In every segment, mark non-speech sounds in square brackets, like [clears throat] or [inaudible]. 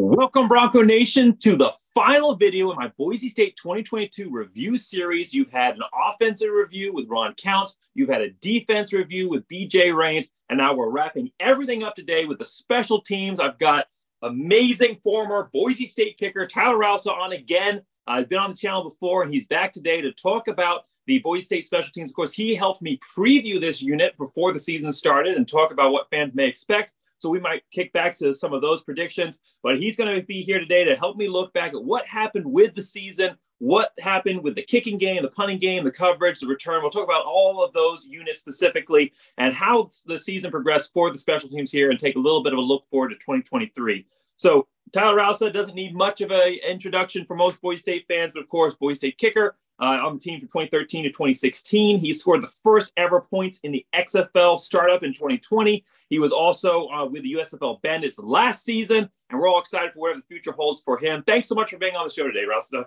Welcome, Bronco Nation, to the final video in my Boise State 2022 review series. You've had an offensive review with Ron Counts, you've had a defense review with BJ Rains, and now we're wrapping everything up today with the special teams. I've got amazing former Boise State kicker Tyler Rausa on again. Uh, he's been on the channel before, and he's back today to talk about the Boise State special teams. Of course, he helped me preview this unit before the season started and talk about what fans may expect. So we might kick back to some of those predictions. But he's going to be here today to help me look back at what happened with the season, what happened with the kicking game, the punting game, the coverage, the return. We'll talk about all of those units specifically and how the season progressed for the special teams here and take a little bit of a look forward to 2023. So Tyler Rausa doesn't need much of an introduction for most Boise State fans, but of course, Boise State kicker, uh, on the team from 2013 to 2016. He scored the first ever points in the XFL startup in 2020. He was also uh, with the USFL Bandits last season, and we're all excited for whatever the future holds for him. Thanks so much for being on the show today, Rausa.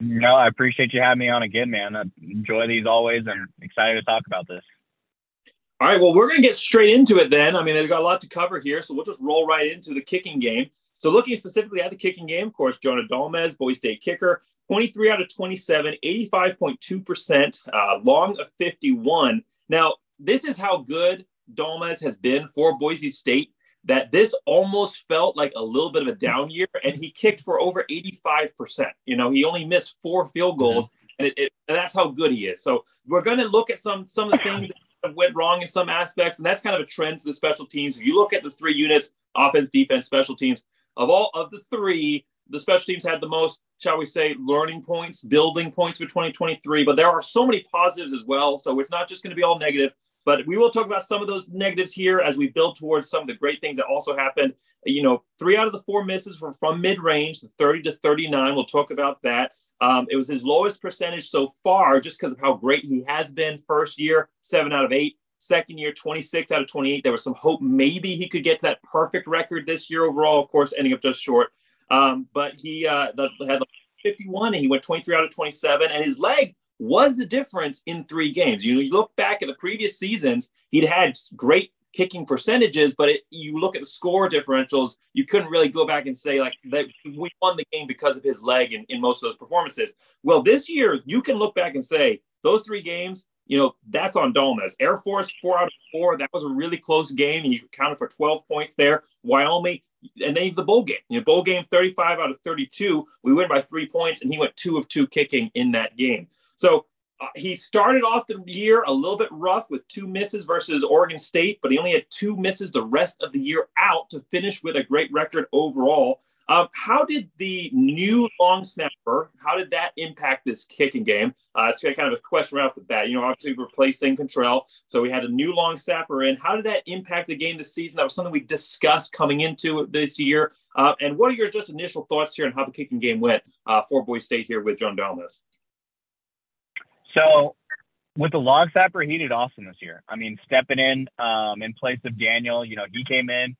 No, I appreciate you having me on again, man. I enjoy these always and excited to talk about this. All right, well, we're going to get straight into it then. I mean, they've got a lot to cover here, so we'll just roll right into the kicking game. So, looking specifically at the kicking game, of course, Jonah Dalmas, Boise State kicker, 23 out of 27, 85.2%, uh, long of 51. Now, this is how good Dalmas has been for Boise State that this almost felt like a little bit of a down year, and he kicked for over 85%. You know, he only missed four field goals, mm-hmm. and, it, it, and that's how good he is. So we're going to look at some some of the things [laughs] that went wrong in some aspects, and that's kind of a trend for the special teams. If you look at the three units, offense, defense, special teams, of all of the three, the special teams had the most, shall we say, learning points, building points for 2023. But there are so many positives as well. So it's not just going to be all negative. But we will talk about some of those negatives here as we build towards some of the great things that also happened. You know, three out of the four misses were from mid range, the 30 to 39. We'll talk about that. Um, it was his lowest percentage so far just because of how great he has been first year, seven out of eight. Second year, 26 out of 28. There was some hope maybe he could get to that perfect record this year overall, of course, ending up just short. Um, but he uh, had 51 and he went 23 out of 27, and his leg was the difference in three games. You, know, you look back at the previous seasons, he'd had great kicking percentages, but it, you look at the score differentials, you couldn't really go back and say like that we won the game because of his leg in, in most of those performances. Well, this year you can look back and say those three games, you know, that's on Dalmas. Air Force, four out of four. That was a really close game. He counted for 12 points there. Wyoming, and then the bowl game. You know, bowl game 35 out of 32. We win by three points, and he went two of two kicking in that game. So uh, he started off the year a little bit rough with two misses versus Oregon State, but he only had two misses the rest of the year out to finish with a great record overall. Um, how did the new long snapper, how did that impact this kicking game? Uh, it's kind of a question right off the bat. You know, obviously replacing Cantrell. So we had a new long snapper in. How did that impact the game this season? That was something we discussed coming into this year. Uh, and what are your just initial thoughts here on how the kicking game went uh, for Boise State here with John Dalmas? So with the long snapper, he did awesome this year. I mean, stepping in um, in place of Daniel, you know, he came in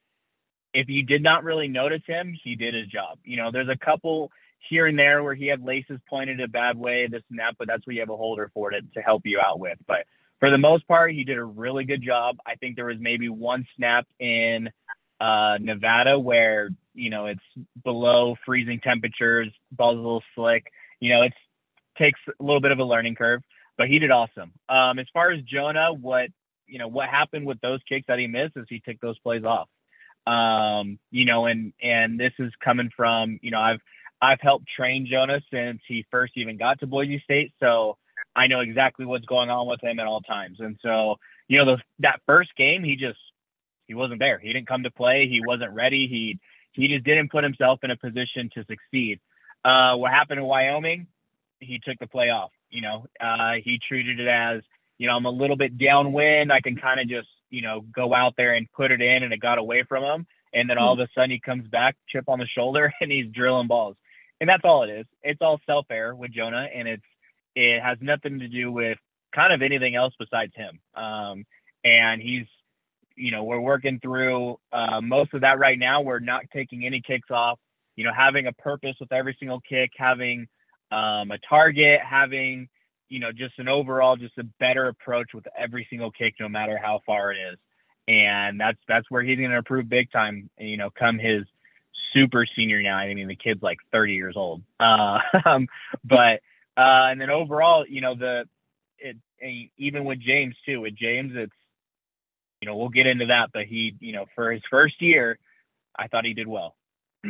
if you did not really notice him, he did his job. You know, there's a couple here and there where he had laces pointed a bad way, this and that, but that's what you have a holder for to, to help you out with. But for the most part, he did a really good job. I think there was maybe one snap in uh, Nevada where, you know, it's below freezing temperatures, ball's a little slick. You know, it takes a little bit of a learning curve, but he did awesome. Um, as far as Jonah, what, you know, what happened with those kicks that he missed is he took those plays off um, you know, and and this is coming from you know I've I've helped train Jonah since he first even got to Boise State, so I know exactly what's going on with him at all times. And so you know the, that first game he just he wasn't there. He didn't come to play. He wasn't ready. He he just didn't put himself in a position to succeed. Uh, what happened in Wyoming? He took the play off. You know, uh, he treated it as you know I'm a little bit downwind. I can kind of just you know, go out there and put it in and it got away from him. And then all of a sudden he comes back, chip on the shoulder, [laughs] and he's drilling balls. And that's all it is. It's all self air with Jonah, and it's it has nothing to do with kind of anything else besides him. Um, and he's, you know, we're working through uh, most of that right now. We're not taking any kicks off. You know, having a purpose with every single kick, having um, a target, having you know, just an overall, just a better approach with every single kick, no matter how far it is. And that's that's where he's going to improve big time. You know, come his super senior now. I mean, the kid's like 30 years old. Uh, [laughs] but uh, and then overall, you know, the it even with James too. With James, it's you know we'll get into that, but he you know for his first year, I thought he did well. [clears throat]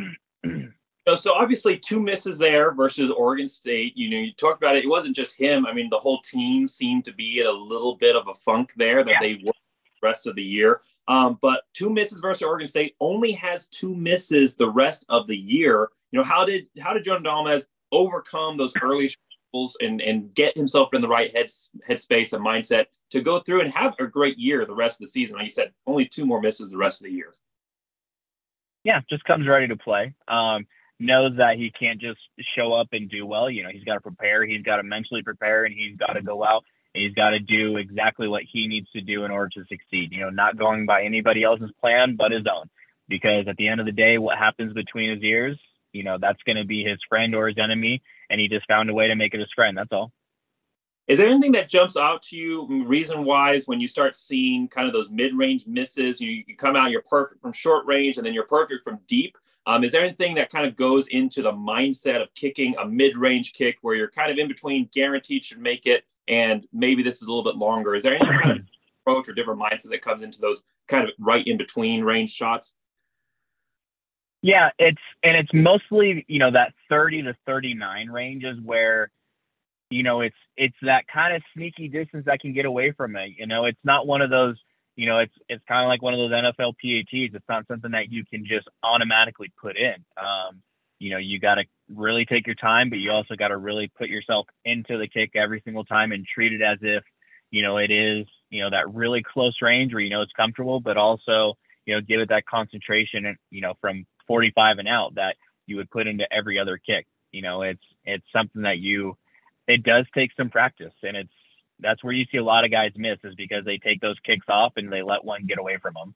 so obviously two misses there versus Oregon State. You know, you talked about it. It wasn't just him. I mean, the whole team seemed to be in a little bit of a funk there that yeah. they were the rest of the year. Um, but two misses versus Oregon State only has two misses the rest of the year. You know, how did how did Jonah Dalmas overcome those early struggles and and get himself in the right head headspace and mindset to go through and have a great year the rest of the season? Like you said, only two more misses the rest of the year. Yeah, just comes ready to play. Um, knows that he can't just show up and do well. You know, he's got to prepare. He's got to mentally prepare, and he's got to go out and He's got to do exactly what he needs to do in order to succeed. You know, not going by anybody else's plan but his own. Because at the end of the day, what happens between his ears, you know, that's going to be his friend or his enemy, and he just found a way to make it his friend. That's all. Is there anything that jumps out to you, mm, reason wise, when you start seeing kind of those mid range misses? You, you come out, you're perfect from short range, and then you're perfect from deep. Um, is there anything that kind of goes into the mindset of kicking a mid range kick where you're kind of in between, guaranteed should make it, and maybe this is a little bit longer. Is there any kind of [clears throat] approach or different mindset that comes into those kind of right in between range shots? Yeah, it's and it's mostly you know that 30 to 39 range is where you know it's it's that kind of sneaky distance that can get away from it. You know, it's not one of those you know it's it's kind of like one of those NFL PATs. It's not something that you can just automatically put in. Um, you know, you got to really take your time, but you also got to really put yourself into the kick every single time and treat it as if, you know, it is, you know, that really close range where you know it's comfortable, but also, you know, give it that concentration and, you know, from 45 and out that you would put into every other kick. You know, it's, it's something that you, it does take some practice and it's, that's where you see a lot of guys miss is because they take those kicks off and they let one get away from them.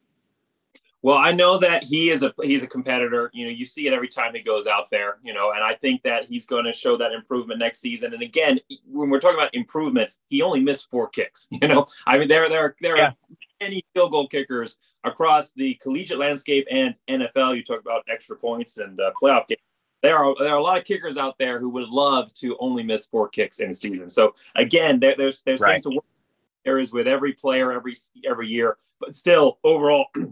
Well, I know that he is a he's a competitor. You know, you see it every time he goes out there. You know, and I think that he's going to show that improvement next season. And again, when we're talking about improvements, he only missed four kicks. [laughs] You know, I mean, there there are there yeah. are many field goal kickers across the collegiate landscape and NFL. You talk about extra points and uh, playoff games. There are there are a lot of kickers out there who would love to only miss four kicks in a season. So again, there, there's there's right. things to work. There is with every player every every year, but still overall. [clears throat]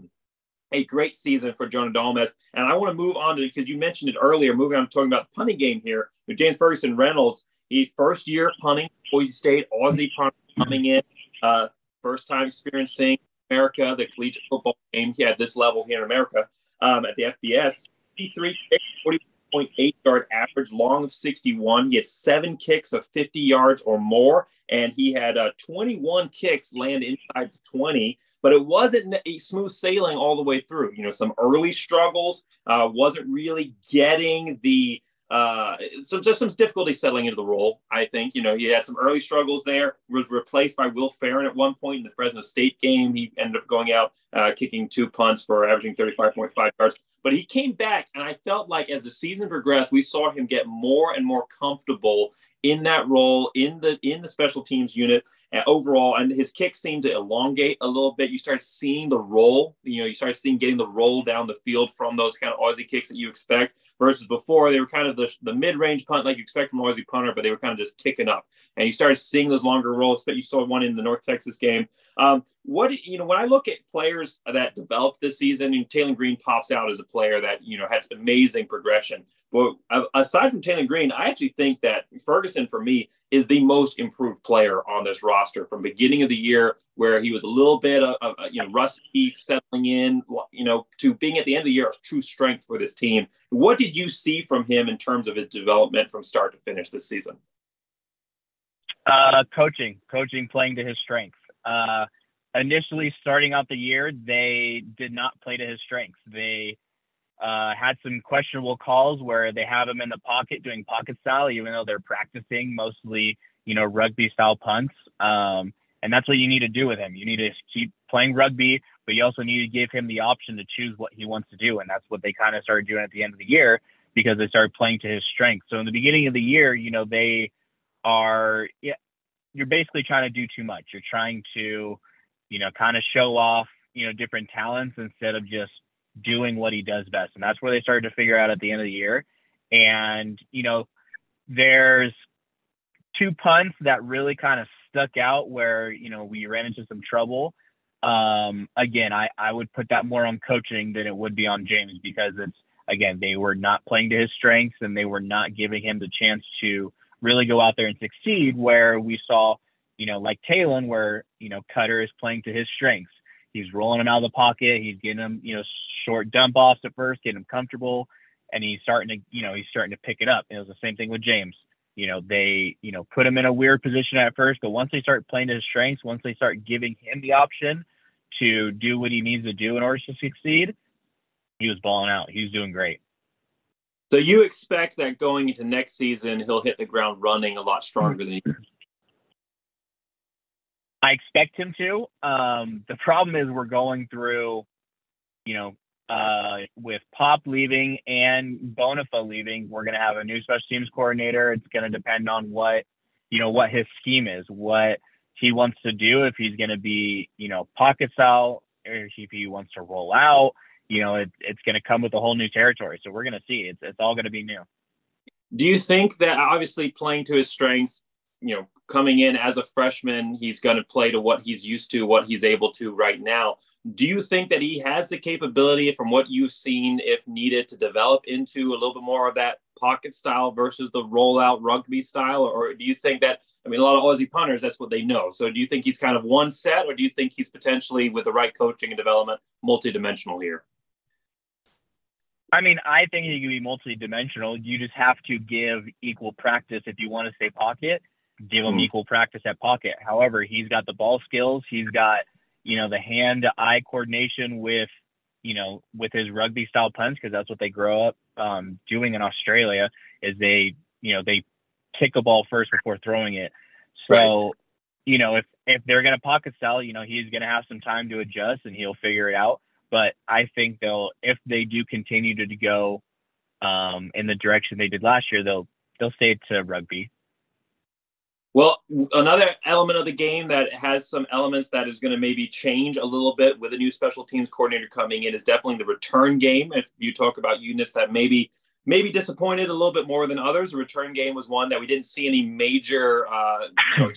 a great season for Jonah Dalmas. And I want to move on to because you mentioned it earlier, moving on to talking about the punting game here with James Ferguson Reynolds. He first year punting, Boise State, Aussie punter coming in, uh, first time experiencing America, the collegiate football game here at this level here in America um, at the FBS. 53 40.8 yard average, long of 61. He had seven kicks of 50 yards or more, and he had uh, 21 kicks land inside the 20 but it wasn't a smooth sailing all the way through. You know, some early struggles, uh, wasn't really getting the uh, so just some difficulty settling into the role. I think you know he had some early struggles there. Was replaced by Will Ferrin at one point in the Fresno State game. He ended up going out uh, kicking two punts for averaging 35.5 yards. But he came back, and I felt like as the season progressed, we saw him get more and more comfortable in that role in the in the special teams unit and overall and his kicks seemed to elongate a little bit. You start seeing the roll you know you start seeing getting the roll down the field from those kind of aussie kicks that you expect versus before. They were kind of the, the mid-range punt like you expect from an aussie punter but they were kind of just kicking up. And you started seeing those longer rolls but you saw one in the north texas game. Um, what you know when i look at players that developed this season and Taylen Green pops out as a player that you know has amazing progression. But aside from Taylen Green i actually think that ferguson for me is the most improved player on this roster from beginning of the year where he was a little bit of, of you know rusty settling in you know to being at the end of the year a true strength for this team. What did you see from him in terms of his development from start to finish this season? Uh, coaching coaching playing to his strengths. Uh, initially starting out the year they did not play to his strengths. They uh, had some questionable calls where they have him in the pocket doing pocket style, even though they're practicing mostly, you know, rugby style punts. Um, and that's what you need to do with him. You need to keep playing rugby, but you also need to give him the option to choose what he wants to do. And that's what they kind of started doing at the end of the year because they started playing to his strengths. So in the beginning of the year, you know, they are, you're basically trying to do too much. You're trying to, you know, kind of show off, you know, different talents instead of just doing what he does best. And that's where they started to figure out at the end of the year. And, you know, there's two punts that really kind of stuck out where, you know, we ran into some trouble. Um, again, I, I would put that more on coaching than it would be on James because it's, again, they were not playing to his strengths and they were not giving him the chance to really go out there and succeed where we saw, you know, like Taylen, where, you know, Koetter is playing to his strengths. He's rolling him out of the pocket. He's getting him, you know, short dump offs at first, getting him comfortable, and he's starting to, you know, he's starting to pick it up. And it was the same thing with James. You know, they, you know, put him in a weird position at first, but once they start playing to his strengths, once they start giving him the option to do what he needs to do in order to succeed, he was balling out. He was doing great. So you expect that going into next season, he'll hit the ground running a lot stronger than he. Mm-hmm. I expect him to. Um, the problem is we're going through, you know, uh, with Pop leaving and Bonifa leaving, we're going to have a new special teams coordinator. It's going to depend on what, you know, what his scheme is, what he wants to do. If he's going to be, you know, pocket style, or if he wants to roll out, you know, it, it's going to come with a whole new territory. So we're going to see. It's it's all going to be new. Do you think that obviously playing to his strengths, you know, coming in as a freshman, he's going to play to what he's used to, what he's able to right now. Do you think that he has the capability, from what you've seen, if needed, to develop into a little bit more of that pocket style versus the rollout rugby style? Or do you think that, I mean, a lot of Aussie punters, that's what they know. So do you think he's kind of one set, or do you think he's potentially, with the right coaching and development, multidimensional here? I mean, I think he can be multi-dimensional. You just have to give equal practice if you want to stay pocket. Give him mm. equal practice at pocket. However, he's got the ball skills. He's got you know the hand-eye coordination with you know with his rugby style punts because that's what they grow up um, doing in Australia. Is they you know they kick a ball first before throwing it. So right. you know if if they're gonna pocket style, you know he's gonna have some time to adjust and he'll figure it out but I think they'll if they do continue to go um, in the direction they did last year, they'll they'll stay to rugby. Well, another element of the game that has some elements that is going to maybe change a little bit with a new special teams coordinator coming in is definitely the return game. If you talk about units that maybe maybe disappointed a little bit more than others, the return game was one that we didn't see any major uh, you know,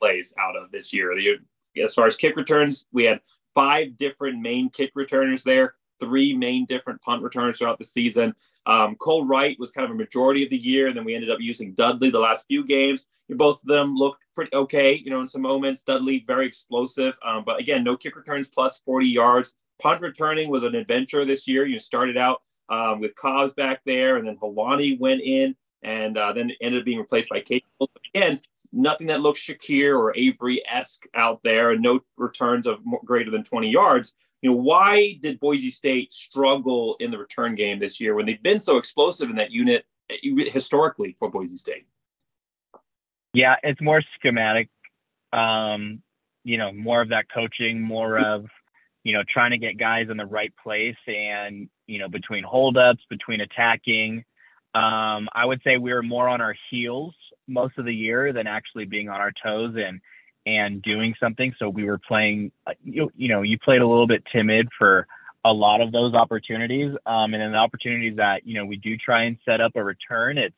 plays out of this year. The, as far as kick returns, we had five different main kick returners there, three main different punt returns throughout the season. Um, Cole Wright was kind of a majority of the year, and then we ended up using Dudley the last few games. Both of them looked pretty okay, you know, in some moments. Dudley very explosive, um, but again, no kick returns plus 40 yards. Punt returning was an adventure this year. You started out um, with Cobbs back there, and then Holani went in and uh, then ended up being replaced by Kate. Again, nothing that looks Shakir or Avery esque out there, and no returns of more, greater than 20 yards. You know, why did Boise State struggle in the return game this year when they've been so explosive in that unit eh, historically for Boise State? Yeah, it's more schematic. Um, you know, more of that coaching, more of you know trying to get guys in the right place, and you know between holdups, between attacking um, I would say we were more on our heels most of the year than actually being on our toes and and doing something. So we were playing, uh, you, you know, you played a little bit timid for a lot of those opportunities. Um, and then the opportunities that, you know, we do try and set up a return, it's,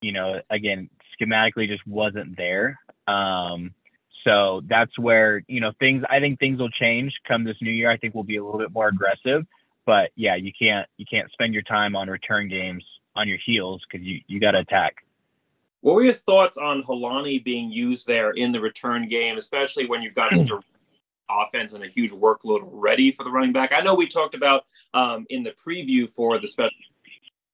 you know, again, schematically just wasn't there. Um, so that's where, you know, things, I think things will change come this new year. I think we'll be a little bit more aggressive but yeah, you can't you can't spend your time on return games on your heels because you you got to attack. What were your thoughts on Holani being used there in the return game, especially when you've got such a [clears throat] offense and a huge workload ready for the running back? I know we talked about um, in the preview for the special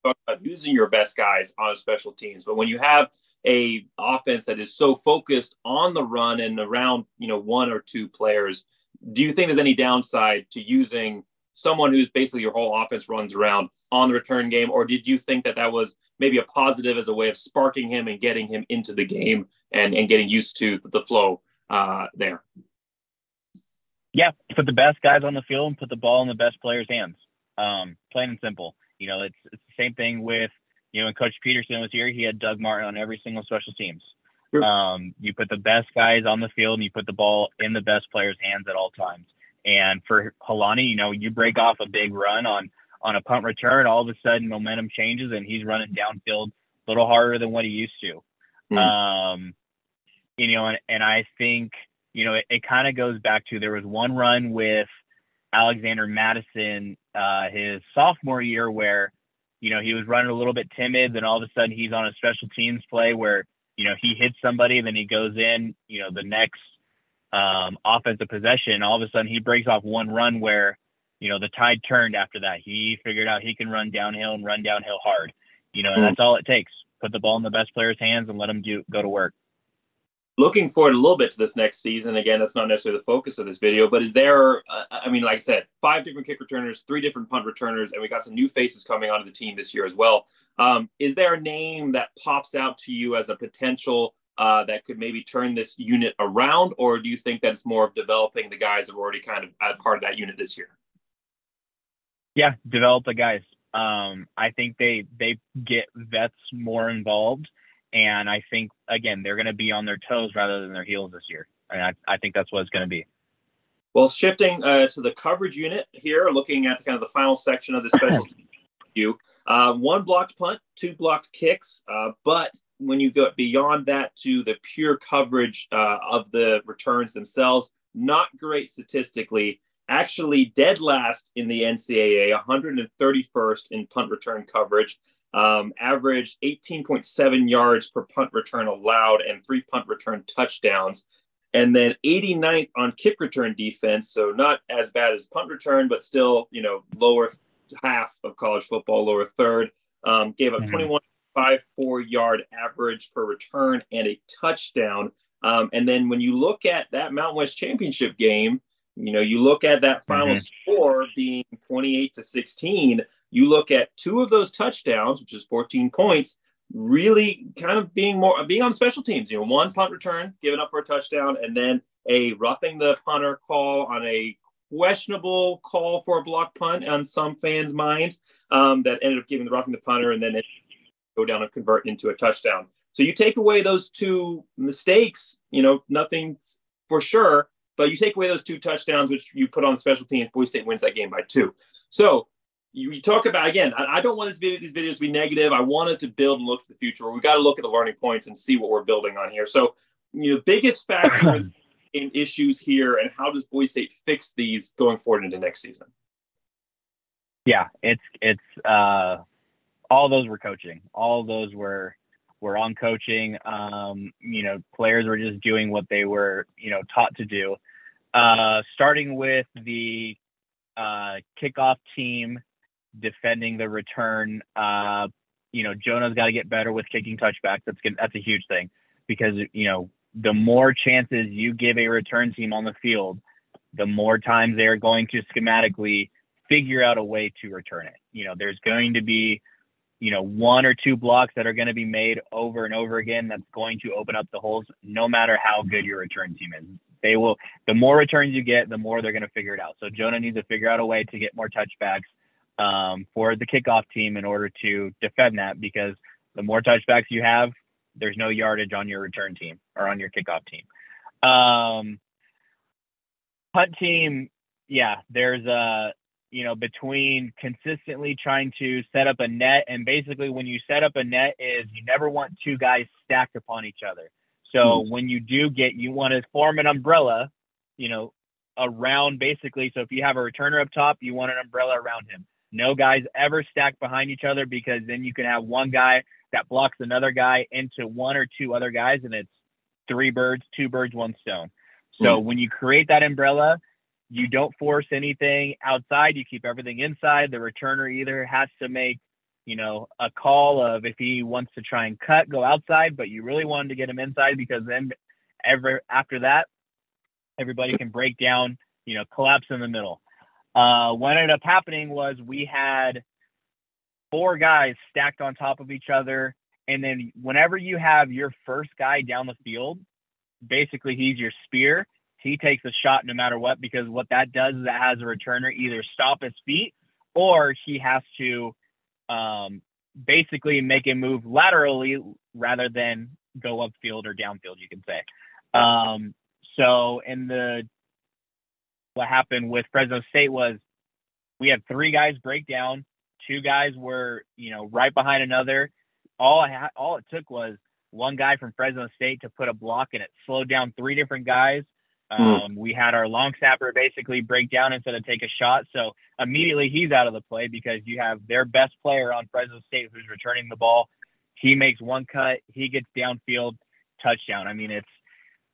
about using your best guys on special teams, but when you have a offense that is so focused on the run and around you know one or two players, do you think there's any downside to using someone who's basically your whole offense runs around on the return game, or did you think that that was maybe a positive as a way of sparking him and getting him into the game and, and getting used to the flow uh, there? Yeah, put the best guys on the field and put the ball in the best players' hands. Um, plain and simple. You know, it's it's the same thing with you know when Coach Peterson was here, he had Doug Martin on every single special teams. Sure. Um, you put the best guys on the field and you put the ball in the best players' hands at all times And for Holani, you know, you break off a big run on on a punt return, all of a sudden momentum changes and he's running downfield a little harder than what he used to. Mm. Um, you know, and, and I think, you know, it, it kind of goes back to there was one run with Alexander Mattison uh, his sophomore year where, you know, he was running a little bit timid, then all of a sudden he's on a special teams play where, you know, he hits somebody, then he goes in, you know, the next um, offensive possession, all of a sudden he breaks off one run where, you know, the tide turned after that. He figured out he can run downhill and run downhill hard, you know, and mm-hmm. that's all it takes. Put the ball in the best player's hands and let him do go to work. Looking forward a little bit to this next season. Again, that's not necessarily the focus of this video, but is there? Uh, I mean, like I said, five different kick returners, three different punt returners, and we got some new faces coming onto the team this year as well. Um, is there a name that pops out to you as a potential uh, that could maybe turn this unit around, or do you think that it's more of developing the guys that are already kind of part of that unit this year? Yeah, develop the guys. Um, I think they they get vets more involved, and I think again they're going to be on their toes rather than their heels this year. And I, I think that's what it's going to be. Well, shifting uh, to the coverage unit here, looking at kind of the final section of the special [clears throat] view. Uh, one blocked punt, two blocked kicks, uh, but when you go beyond that to the pure coverage uh, of the returns themselves, not great statistically actually dead last in the NCAA, 131st in punt return coverage, um, averaged 18.7 yards per punt return allowed and three punt return touchdowns. And then 89th on kick return defense. So not as bad as punt return, but still, you know, lower half of college football, lower third. Um, gave up mm-hmm. 21.54 yard average per return and a touchdown. Um, and then when you look at that Mountain West Championship game, you know, you look at that final mm-hmm. score being 28 to 16, you look at two of those touchdowns, which is 14 points, really kind of being more being on special teams. You know, one punt return given up for a touchdown, and then a roughing the punter call on a questionable call for a block punt on some fans' minds um, that ended up giving the roughing the punter, and then it go down and convert into a touchdown. So you take away those two mistakes, you know, nothing for sure. But you take away those two touchdowns, which you put on special teams, Boise State wins that game by two. So you, you talk about again. I, don't want this video, these videos to be negative. I want us to build and look to the future. We've got to look at the learning points and see what we're building on here. So, you know, biggest factor [clears throat] in issues here, and how does Boise State fix these going forward into next season? Yeah, it's it's uh, all those were coaching. All those were were on coaching. Um, you know, players were just doing what they were, you know, taught to do. Uh, starting with the uh, kickoff team defending the return. Uh, you know, Jonah's got to get better with kicking touchbacks. That's good. That's a huge thing because you know the more chances you give a return team on the field, the more times they're going to schematically figure out a way to return it. You know, there's going to be you know, one or two blocks that are going to be made over and over again that's going to open up the holes no matter how good your return team is. They will the more returns you get, the more they're going to figure it out. So Jonah needs to figure out a way to get more touchbacks um, for the kickoff team in order to defend that because the more touchbacks you have, there's no yardage on your return team or on your kickoff team. Um, punt team, yeah, there's a you know, between consistently trying to set up a net and basically when you set up a net is you never want two guys stacked upon each other. So mm-hmm. when you do get, you want to form an umbrella, you know, around basically. So if you have a returner up top, you want an umbrella around him. No guys ever stacked behind each other because then you can have one guy that blocks another guy into one or two other guys and it's three birds, two birds, one stone. So mm-hmm. when you create that umbrella, you don't force anything outside. You keep everything inside. The returner either has to make, you know, a call of if he wants to try and cut, go outside, but you really wanted to get him inside because then ever after that, everybody can break down, you know, collapse in the middle. Uh, what ended up happening was we had four guys stacked on top of each other. And then whenever you have your first guy down the field, basically he's your spear he takes a shot no matter what because what that does is that has a returner either stop his feet or he has to um, basically make a move laterally rather than go upfield or downfield, you can say. Um, so in the what happened with Fresno State was we had three guys break down, two guys were you know right behind another. All I ha- all it took was one guy from Fresno State to put a block and it slowed down three different guys. Hmm. Um, mm. We had our long snapper basically break down instead of take a shot. So immediately he's out of the play because you have their best player on Fresno State who's returning the ball. He makes one cut, he gets downfield, touchdown. I mean, it's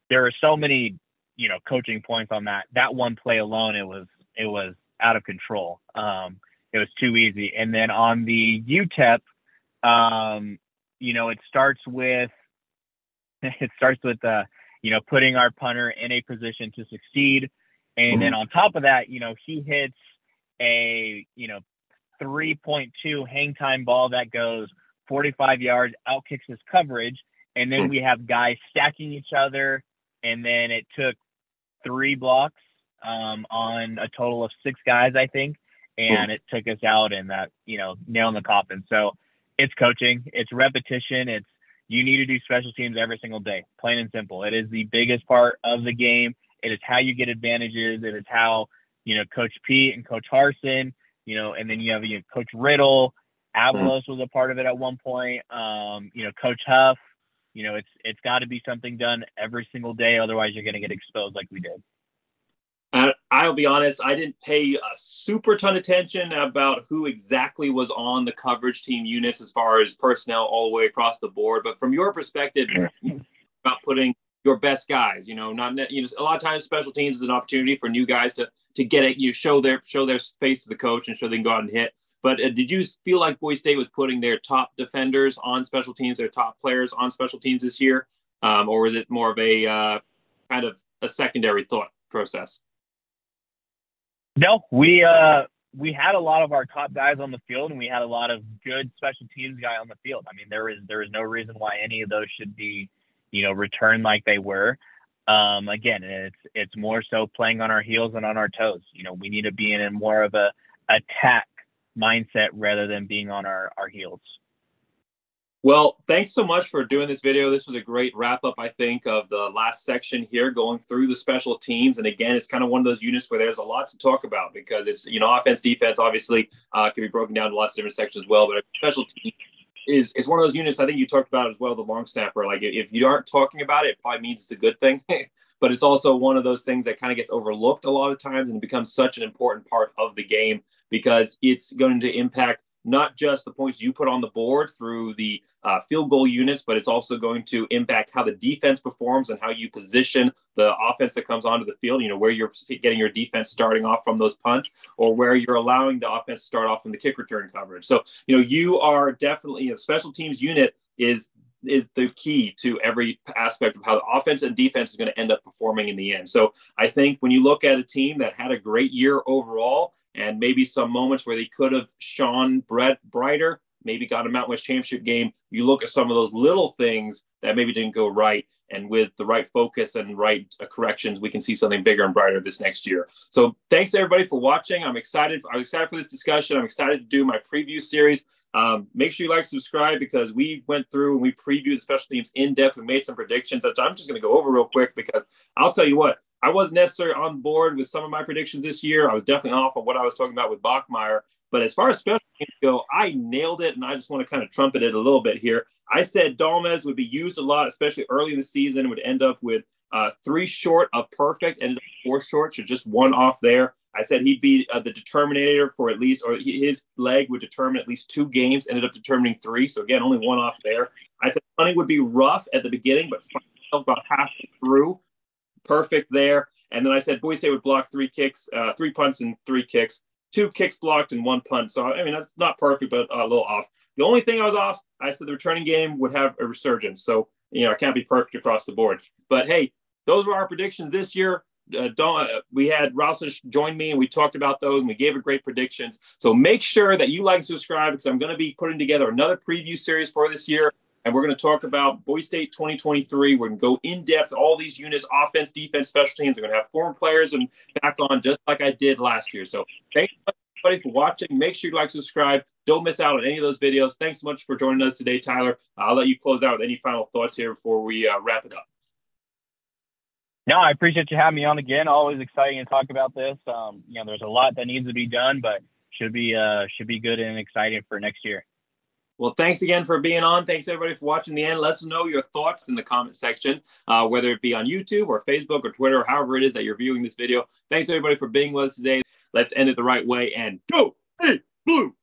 there are so many, you know, coaching points on that. That one play alone, it was it was out of control. Um, it was too easy. And then on the UTEP, um, you know, it starts with [laughs] it starts with uh, you know, putting our punter in a position to succeed. And mm-hmm. then on top of that, you know, he hits a, you know, 3.2 hang time ball that goes 45 yards, out kicks his coverage. And then mm-hmm. we have guys stacking each other. And then it took three blocks um, on a total of six guys, I think. And it took us out in that, you know, nail in the coffin. So it's coaching, it's repetition, it's you need to do special teams every single day, plain and simple. It is the biggest part of the game. It is how you get advantages. It is how, you know, Coach Pete and Coach Harsin, you know, and then you have you know, Coach Riddle, Avalos was a part of it at one point. Um, you know, Coach Huff, you know, it's it's got to be something done every single day. Otherwise, you're going to get exposed like we did. I'll be honest, I didn't pay a super ton of attention about who exactly was on the coverage team units as far as personnel all the way across the board. But from your perspective, about putting your best guys, you know, not you know, a lot of times special teams is an opportunity for new guys to to get it, you show their show their face to the coach and show they can go out and hit. But uh, did you feel like Boise State was putting their top defenders on special teams, their top players on special teams this year, um, or was it more of a uh, kind of a secondary thought process? No, we uh we had a lot of our top guys on the field, and we had a lot of good special teams guy on the field. I mean, there is there is no reason why any of those should be, you know, returned like they were. Um, again, it's it's more so playing on our heels and on our toes. You know, we need to be in a more of a attack mindset rather than being on our our heels. Well, thanks so much for doing this video. This was a great wrap up, I think, of the last section here, going through the special teams. And again, it's kind of one of those units where there's a lot to talk about because it's, you know, offense, defense, obviously, uh, can be broken down to lots of different sections as well. But a special team is, is one of those units I think you talked about as well, the long snapper. Like if you aren't talking about it, it probably means it's a good thing. [laughs] but it's also one of those things that kind of gets overlooked a lot of times and becomes such an important part of the game because it's going to impact not just the points you put on the board through the uh, field goal units, but it's also going to impact how the defense performs and how you position the offense that comes onto the field. You know, where you're getting your defense starting off from those punts or where you're allowing the offense to start off from the kick return coverage. So, you know, you are definitely a special teams unit is is the key to every aspect of how the offense and defense is going to end up performing in the end. So I think when you look at a team that had a great year overall, and maybe some moments where they could have shone Brett brighter, maybe got a Mountain West Championship game. You look at some of those little things that maybe didn't go right, and with the right focus and right uh, corrections, we can see something bigger and brighter this next year. So thanks everybody for watching. I'm excited. I'm excited for this discussion. I'm excited to do my preview series. Um, make sure you like, subscribe because we went through and we previewed the special teams in depth. We made some predictions that I'm just going to go over real quick because I'll tell you what, I wasn't necessarily on board with some of my predictions this year. I was definitely off on what I was talking about with Bachmeier. But as far as special teams go, I nailed it, and I just want to kind of trumpet it a little bit here. I said Dalmas would be used a lot, especially early in the season. Would end up with uh, three short of perfect, and four short, so just one off there. I said he'd be uh, the determinator for at least, or his leg would determine at least two games. Ended up determining three, so again, only one off there. I said Hunting would be rough at the beginning, but about halfway through perfect there. And then I said Boise State would block three kicks, uh, three punts and three kicks, two kicks blocked and one punt. So I mean that's not perfect, but a little off. The only thing I was off, I said the returning game would have a resurgence. So you know I can't be perfect across the board. But hey, those were our predictions this year. Uh, don't, uh, we had Rousish join me and we talked about those and we gave a great predictions. So make sure that you like and subscribe because I'm going to be putting together another preview series for this year and we're going to talk about Boise State 2023. We're going to go in depth all these units, offense, defense, special teams. We're going to have former players and back on just like I did last year. So thank you everybody for watching. Make sure you like, subscribe. Don't miss out on any of those videos. Thanks so much for joining us today, Tyler. I'll let you close out with any final thoughts here before we uh, wrap it up. No, I appreciate you having me on again. Always exciting to talk about this. Um, you know, there's a lot that needs to be done, but should be uh, should be good and exciting for next year. Well, thanks again for being on. Thanks everybody for watching the end. Let us know your thoughts in the comment section, uh, whether it be on YouTube or Facebook or Twitter or however it is that you're viewing this video. Thanks everybody for being with us today. Let's end it the right way and go, hey, blue.